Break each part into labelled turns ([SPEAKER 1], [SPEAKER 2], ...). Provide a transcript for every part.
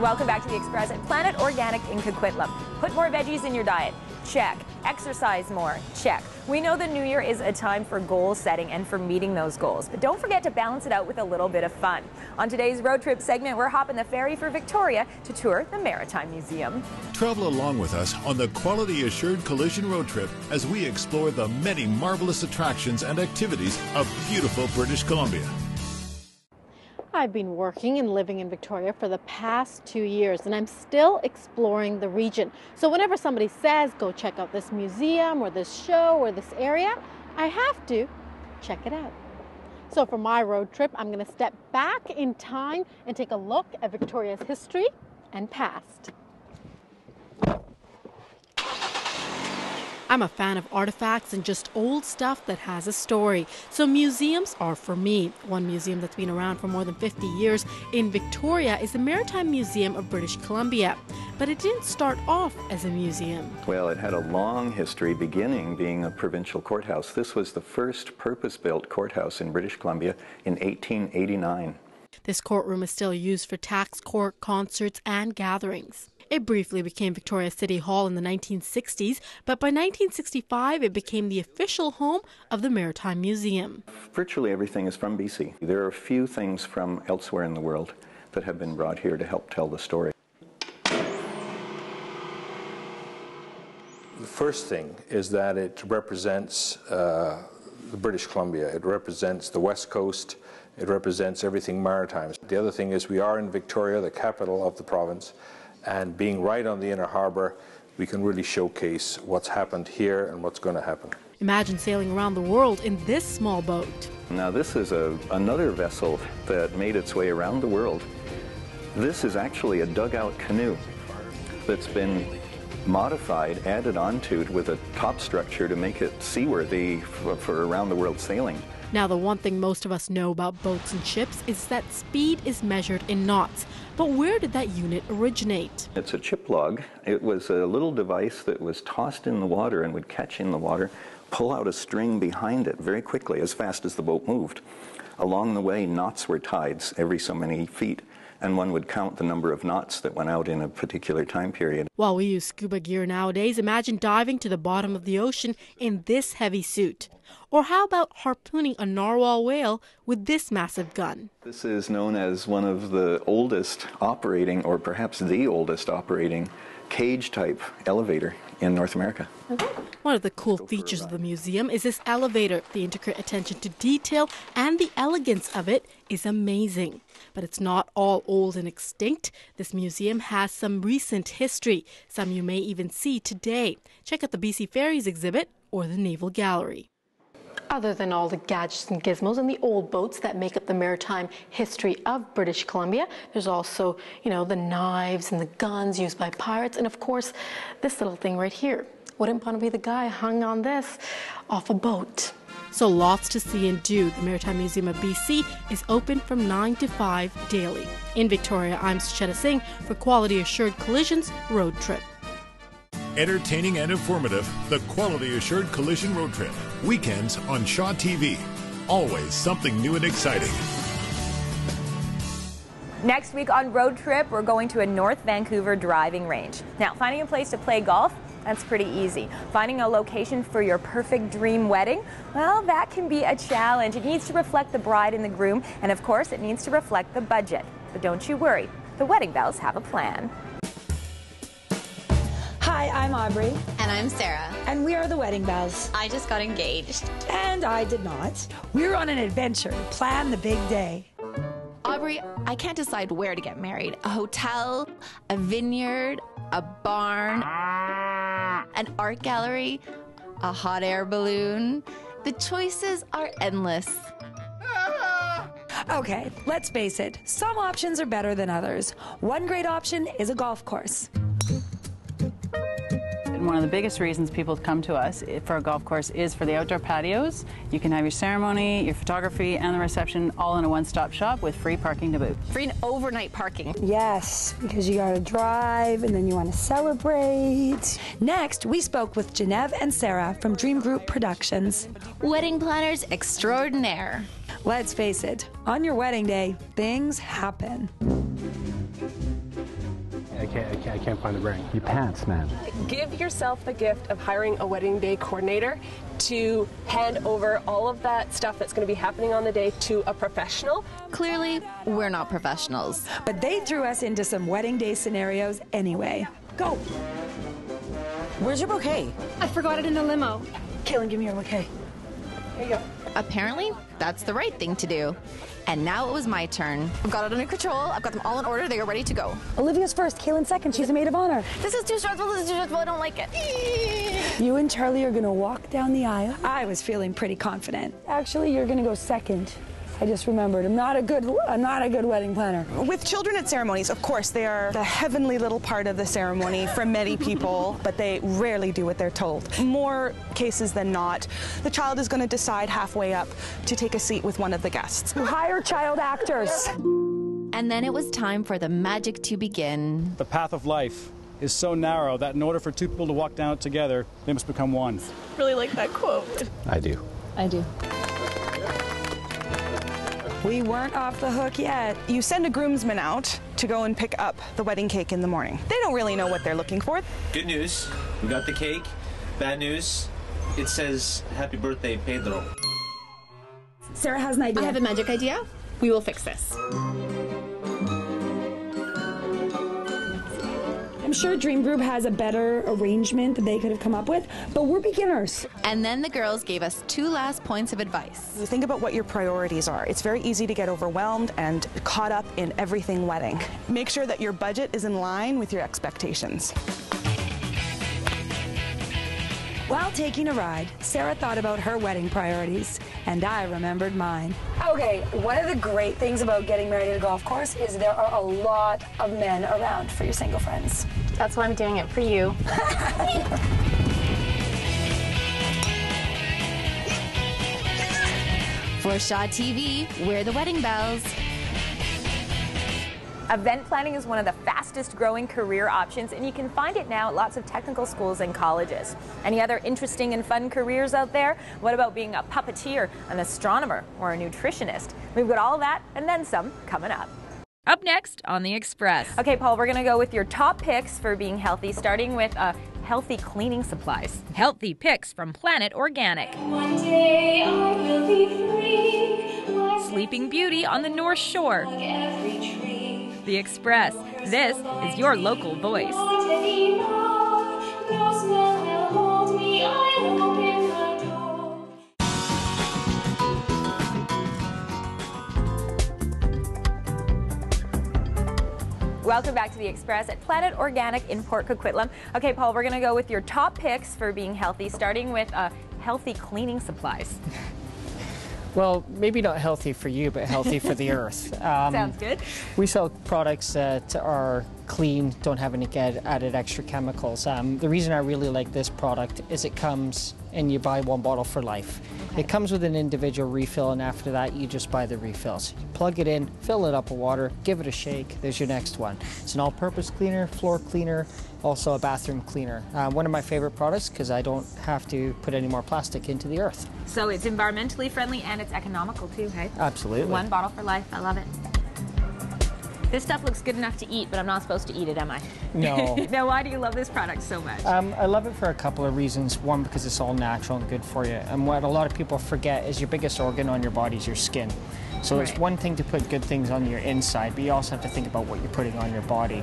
[SPEAKER 1] Welcome back to the Express at Planet Organic in Coquitlam. Put more veggies in your diet. Check. Exercise more. Check. We know the new year is a time for goal setting and for meeting those goals, but don't forget to balance it out with a little bit of fun. On today's road trip segment, we're hopping the ferry for Victoria to tour the Maritime Museum.
[SPEAKER 2] Travel along with us on the Quality Assured Collision Road Trip as we explore the many marvelous attractions and activities of beautiful British Columbia.
[SPEAKER 3] I've been working and living in Victoria for the past two years and I'm still exploring the region. So whenever somebody says, go check out this museum or this show or this area, I have to check it out. So for my road trip, I'm going to step back in time and take a look at Victoria's history and past. I'm a fan of artifacts and just old stuff that has a story. So museums are for me. One museum that's been around for more than 50 years in Victoria is the Maritime Museum of British Columbia. But it didn't start off as a museum.
[SPEAKER 4] Well, it had a long history beginning being a provincial courthouse. This was the first purpose-built courthouse in British Columbia in 1889.
[SPEAKER 3] This courtroom is still used for tax court, concerts, and gatherings. It briefly became Victoria City Hall in the 1960s, but by 1965 it became the official home of the Maritime Museum.
[SPEAKER 4] Virtually everything is from BC. There are a few things from elsewhere in the world that have been brought here to help tell the story.
[SPEAKER 5] The first thing is that it represents uh, the British Columbia. It represents the West Coast. It represents everything maritime. The other thing is we are in Victoria, the capital of the province, and being right on the inner harbour, we can really showcase what's happened here and what's going to happen.
[SPEAKER 3] Imagine sailing around the world in this small boat.
[SPEAKER 4] Now this is a, another vessel that made its way around the world. This is actually a dugout canoe that's been modified, added onto it with a top structure to make it seaworthy for, for around the world sailing.
[SPEAKER 3] Now, the one thing most of us know about boats and ships is that speed is measured in knots. But where did that unit originate?
[SPEAKER 4] It's a chip log. It was a little device that was tossed in the water and would catch in the water, pull out a string behind it very quickly, as fast as the boat moved. Along the way, knots were tied every so many feet and one would count the number of knots that went out in a particular time period.
[SPEAKER 3] While we use scuba gear nowadays, imagine diving to the bottom of the ocean in this heavy suit. Or how about harpooning a narwhal whale with this massive gun?
[SPEAKER 4] This is known as one of the oldest operating, or perhaps the oldest operating, cage type elevator in North America.
[SPEAKER 3] One of the cool features of the museum is this elevator. The intricate attention to detail and the elegance of it is amazing. But it's not all old and extinct. This museum has some recent history, some you may even see today. Check out the BC Ferries exhibit or the Naval Gallery. Other than all the gadgets and gizmos and the old boats that make up the maritime history of British Columbia, there's also, you know, the knives and the guns used by pirates, and of course, this little thing right here. Wouldn't want to be the guy hung on this off a boat. So lots to see and do. The Maritime Museum of BC is open from 9 to 5 daily. In Victoria, I'm Sucheta Singh for Quality Assured Collisions Road Trip.
[SPEAKER 2] Entertaining and informative, the Quality Assured Collision Road Trip. Weekends on Shaw TV. Always something new and exciting.
[SPEAKER 1] Next week on Road Trip, we're going to a North Vancouver driving range. Now, finding a place to play golf, that's pretty easy. Finding a location for your perfect dream wedding, well, that can be a challenge. It needs to reflect the bride and the groom, and of course, it needs to reflect the budget. But don't you worry, the Wedding Bells have a plan.
[SPEAKER 6] Hi, I'm Aubrey.
[SPEAKER 7] And I'm Sarah.
[SPEAKER 6] And we are the Wedding Bells.
[SPEAKER 7] I just got engaged.
[SPEAKER 6] And I did not. We're on an adventure to plan the big day.
[SPEAKER 7] Aubrey, I can't decide where to get married a hotel, a vineyard, a barn, an art gallery, a hot air balloon. The choices are endless. Ah!
[SPEAKER 6] Okay, let's face it, some options are better than others. One great option is a golf course.
[SPEAKER 8] One of the biggest reasons people come to us for a golf course is for the outdoor patios. You can have your ceremony, your photography, and the reception all in a one-stop shop with free parking to boot.
[SPEAKER 7] Free overnight parking.
[SPEAKER 6] Yes, because you gotta drive and then you wanna celebrate. Next, we spoke with Genevieve and Sarah from Dream Group Productions.
[SPEAKER 7] Wedding planners extraordinaire.
[SPEAKER 6] Let's face it, on your wedding day, things happen.
[SPEAKER 9] Can't, I can't, I can't find the ring.
[SPEAKER 10] You pants, man.
[SPEAKER 11] Give yourself the gift of hiring a wedding day coordinator to hand over all of that stuff that's going to be happening on the day to a professional.
[SPEAKER 7] Clearly, we're not professionals.
[SPEAKER 6] But they threw us into some wedding day scenarios anyway. Go.
[SPEAKER 12] Where's your bouquet?
[SPEAKER 13] I forgot it in the limo.
[SPEAKER 6] Kaylin, give me your bouquet.
[SPEAKER 11] Here you go.
[SPEAKER 7] Apparently, that's the right thing to do. And now it was my turn. I've got it under control. I've got them all in order. They are ready to go.
[SPEAKER 6] Olivia's first, Kaylin second. She's a maid of honor.
[SPEAKER 7] This is too stressful. This is too stressful. I don't like it.
[SPEAKER 6] You and Charlie are gonna walk down the aisle. I was feeling pretty confident. Actually, you're gonna go second. I just remembered. I'm not a good. I'm not a good wedding planner.
[SPEAKER 14] With children at ceremonies, of course, they are the heavenly little part of the ceremony for many people, but they rarely do what they're told. More cases than not, the child is going to decide halfway up to take a seat with one of the guests.
[SPEAKER 6] You hire child actors.
[SPEAKER 7] And then it was time for the magic to begin.
[SPEAKER 9] The path of life is so narrow that in order for two people to walk down it together, they must become one.
[SPEAKER 11] Really like that quote.
[SPEAKER 10] I do.
[SPEAKER 13] I do.
[SPEAKER 6] We weren't off the hook yet.
[SPEAKER 14] You send a groomsman out to go and pick up the wedding cake in the morning. They don't really know what they're looking for.
[SPEAKER 15] Good news, we got the cake. Bad news, it says happy birthday, Pedro.
[SPEAKER 6] Sarah has an idea.
[SPEAKER 13] I have a magic idea. We will fix this.
[SPEAKER 6] I'm sure Dream Group has a better arrangement that they could have come up with, but we're beginners.
[SPEAKER 7] And then the girls gave us two last points of advice.
[SPEAKER 14] You think about what your priorities are. It's very easy to get overwhelmed and caught up in everything wedding. Make sure that your budget is in line with your expectations.
[SPEAKER 6] While taking a ride, Sarah thought about her wedding priorities, and I remembered mine. Okay, one of the great things about getting married at a golf course is there are a lot of men around for your single friends.
[SPEAKER 13] That's why I'm doing it for you.
[SPEAKER 7] For Shaw TV, we're the wedding bells.
[SPEAKER 1] Event planning is one of the fastest growing career options, and you can find it now at lots of technical schools and colleges. Any other interesting and fun careers out there? What about being a puppeteer, an astronomer, or a nutritionist? We've got all that and then some coming up. Up next on The Express. Okay, Paul, we're going to go with your top picks for being healthy, starting with uh, healthy cleaning supplies. Healthy picks from Planet Organic.
[SPEAKER 16] One day I will be free.
[SPEAKER 1] Sleeping Beauty on the North Shore.
[SPEAKER 16] every tree.
[SPEAKER 1] The Express. This is your local voice. Welcome back to the Express at Planet Organic in Port Coquitlam. Okay, Paul, we're going to go with your top picks for being healthy, starting with uh, healthy cleaning supplies.
[SPEAKER 17] Well, maybe not healthy for you, but healthy for the earth. Um,
[SPEAKER 1] Sounds good.
[SPEAKER 17] We sell products that are clean, don't have any add- added extra chemicals. Um, the reason I really like this product is it comes and you buy one bottle for life. It comes with an individual refill, and after that, you just buy the refills. You plug it in, fill it up with water, give it a shake. There's your next one. It's an all-purpose cleaner, floor cleaner, also a bathroom cleaner. Uh, one of my favorite products because I don't have to put any more plastic into the earth.
[SPEAKER 1] So it's environmentally friendly and it's economical too, hey?
[SPEAKER 17] Absolutely.
[SPEAKER 1] One bottle for life. I love it. This stuff looks good enough to eat, but I'm not supposed to eat it, am I?
[SPEAKER 17] No.
[SPEAKER 1] now, why do you love this product so much?
[SPEAKER 17] Um, I love it for a couple of reasons. One, because it's all natural and good for you. And what a lot of people forget is your biggest organ on your body is your skin. So it's one thing to put good things on your inside, but you also have to think about what you're putting on your body.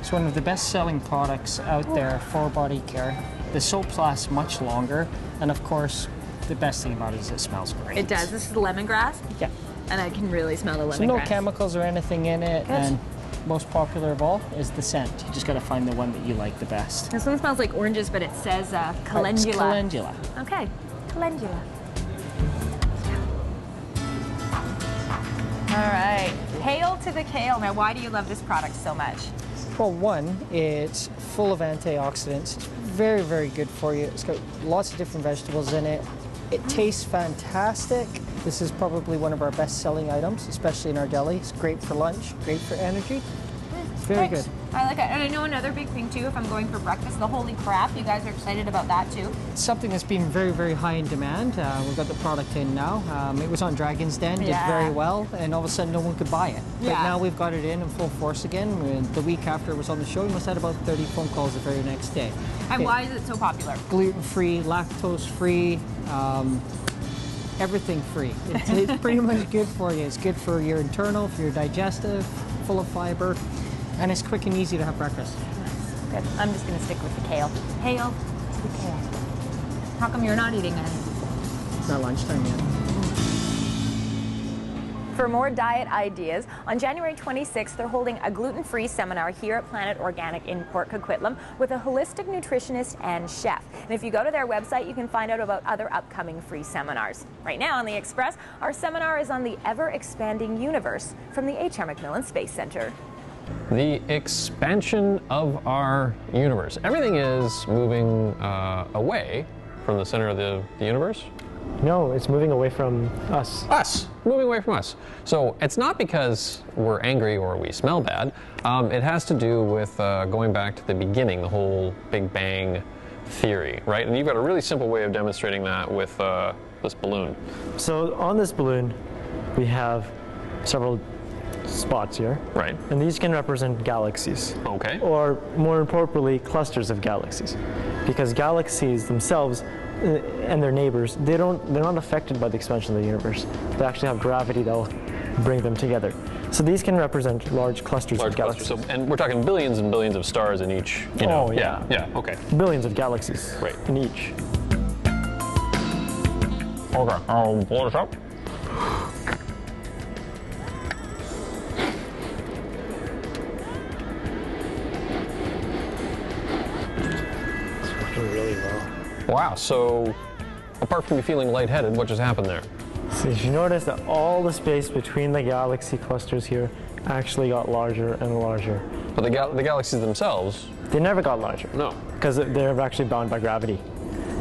[SPEAKER 17] It's one of the best selling products out there for body care. The soap lasts much longer, and of course, the best thing about it is it smells great.
[SPEAKER 1] it does. This is lemongrass.
[SPEAKER 17] Yeah.
[SPEAKER 1] And I can really smell the lemongrass.
[SPEAKER 17] So no chemicals or anything in it,
[SPEAKER 1] Good.
[SPEAKER 17] and most popular of all is the scent. You just got to find the one that you like the best.
[SPEAKER 1] This one smells like oranges, but it says uh,
[SPEAKER 17] It's
[SPEAKER 1] calendula.
[SPEAKER 17] calendula.
[SPEAKER 1] Okay, calendula. All right. Hail to the kale. Now, why do you love this product so much?
[SPEAKER 17] Well, one, it's full of antioxidants. It's very, very good for you. It's got lots of different vegetables in it. It tastes fantastic. This is probably one of our best selling items, especially in our deli. It's great for lunch, great for energy. Very
[SPEAKER 1] Thanks.
[SPEAKER 17] good.
[SPEAKER 1] I like it. And I know another big thing too, if I'm going for breakfast, the holy crap. You guys are excited about that too.
[SPEAKER 17] Something that's been very, very high in demand. Uh, we've got the product in now. Um, it was on Dragon's Den, did
[SPEAKER 1] Yeah.
[SPEAKER 17] very well, and all of a sudden no one could buy it. But now we've got it in in full force again. And The week after it was on the show, we must have had about 30 phone calls the very next day.
[SPEAKER 1] And
[SPEAKER 17] It-
[SPEAKER 1] why is it so popular?
[SPEAKER 17] gluten-free, lactose-free, um, everything free. It's, it's pretty much good for you. It's good for your internal, for your digestive, full of fiber, and it's quick and easy to have breakfast.
[SPEAKER 1] Good. I'm just going to stick with the kale. Kale, the kale. How come you're not eating any?
[SPEAKER 17] It's not lunchtime yet.
[SPEAKER 1] For more diet ideas, on January 26th, they're holding a gluten-free seminar here at Planet Organic in Port Coquitlam with a holistic nutritionist and chef. And if you go to their website, you can find out about other upcoming free seminars. Right now on the Express, our seminar is on the ever-expanding universe from the H.R. MacMillan Space Center.
[SPEAKER 10] the expansion of our universe. Everything is moving uh, away from the center of the, the universe.
[SPEAKER 18] No, it's moving away from us.
[SPEAKER 10] Us, moving away from us. So it's not because we're angry or we smell bad. Um, it has to do with uh, going back to the beginning, the whole Big Bang theory, right? And you've got a really simple way of demonstrating that with uh, this balloon.
[SPEAKER 18] So on this balloon, we have several spots here.
[SPEAKER 10] Right.
[SPEAKER 18] And these can represent galaxies.
[SPEAKER 10] Okay.
[SPEAKER 18] Or more appropriately, clusters of galaxies. Because galaxies themselves uh, and their neighbors, they don't they're not affected by the expansion of the universe. They actually have gravity that will bring them together. So these can represent large clusters
[SPEAKER 10] Large
[SPEAKER 18] of galaxies.
[SPEAKER 10] clusters. So, and we're talking billions and billions of stars in each. You know,
[SPEAKER 18] Oh, yeah.
[SPEAKER 10] yeah. Okay.
[SPEAKER 18] Billions of galaxies
[SPEAKER 10] Right.
[SPEAKER 18] in each.
[SPEAKER 10] Okay. I'll blow this up.
[SPEAKER 18] Working really well.
[SPEAKER 10] Wow. So, apart from you feeling lightheaded, what just happened there?
[SPEAKER 18] So you notice that all the space between the galaxy clusters here actually got larger and larger.
[SPEAKER 10] But the, gal- the galaxies themselves.
[SPEAKER 18] They never got larger.
[SPEAKER 10] No.
[SPEAKER 18] Because they're actually bound by gravity.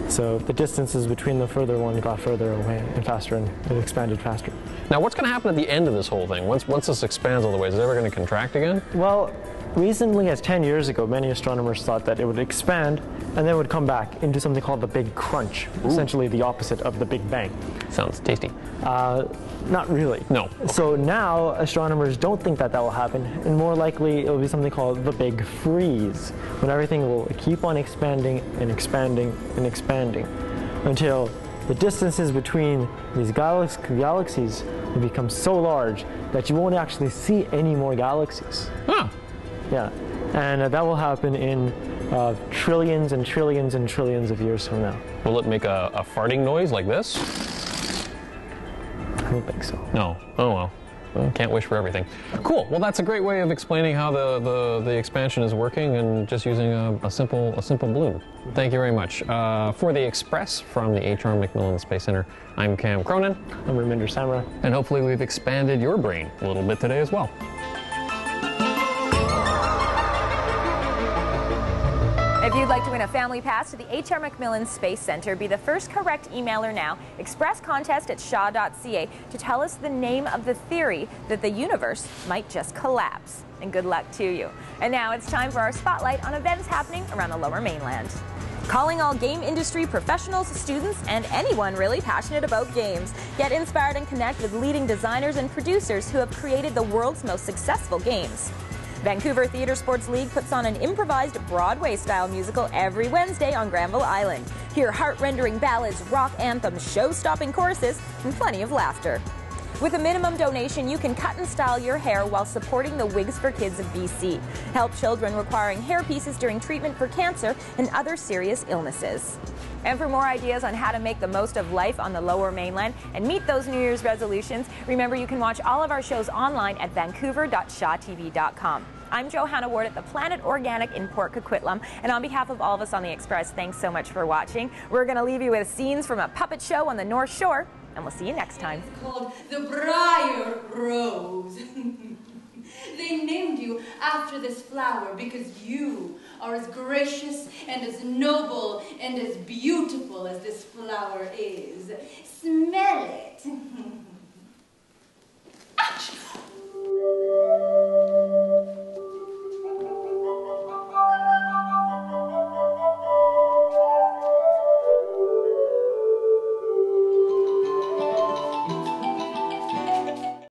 [SPEAKER 18] So the distances between the further one got further away and faster and it expanded faster.
[SPEAKER 10] Now, what's going to happen at the end of this whole thing? Once once this expands all the way, is it ever going to contract again?
[SPEAKER 18] Well, recently, as 10 years ago, many astronomers thought that it would expand and then would come back into something called the Big Crunch, essentially the opposite of the Big Bang.
[SPEAKER 10] Sounds tasty.
[SPEAKER 18] Uh, not really.
[SPEAKER 10] No.
[SPEAKER 18] So now astronomers don't think that that will happen, and more likely it will be something called the Big Freeze, when everything will keep on expanding and expanding and expanding until the distances between these galax- galaxies will become so large that you won't actually see any more galaxies.
[SPEAKER 10] Huh.
[SPEAKER 18] Yeah, and uh, that will happen in uh, trillions and trillions and trillions of years from now.
[SPEAKER 10] Will it make a, a farting noise like this?
[SPEAKER 18] I don't think so.
[SPEAKER 10] No. Oh well. Can't wish for everything. Cool. Well, that's a great way of explaining how the, the, the expansion is working and just using a, a simple a simple balloon. Thank you very much. Uh, for the Express from the H.R. MacMillan Space Center, I'm Cam Cronin.
[SPEAKER 18] I'm Raminder Samra.
[SPEAKER 10] And hopefully we've expanded your brain a little bit today as well.
[SPEAKER 1] Win a family pass to the H.R. MacMillan Space Center, be the first correct emailer now. Express contest at shaw.ca to tell us the name of the theory that the universe might just collapse. And good luck to you. And now it's time for our spotlight on events happening around the lower mainland. Calling all game industry professionals, students, and anyone really passionate about games. Get inspired and connect with leading designers and producers who have created the world's most successful games. Vancouver Theatre Sports League puts on an improvised Broadway style musical every Wednesday on Granville Island. Hear heart rendering ballads, rock anthems, show stopping choruses, and plenty of laughter. With a minimum donation, you can cut and style your hair while supporting the Wigs for Kids of BC. Help children requiring hair pieces during treatment for cancer and other serious illnesses. And for more ideas on how to make the most of life on the lower mainland and meet those New Year's resolutions, remember you can watch all of our shows online at vancouver.shawtv.com. I'm Johanna Ward at the Planet Organic in Port Coquitlam, and on behalf of all of us on the Express, thanks so much for watching. We're going to leave you with scenes from a puppet show on the North Shore, and we'll see you next time.
[SPEAKER 19] It's called the Briar Rose. they named you after this flower because you are as gracious and as noble and as beautiful as this flower is. Smell it.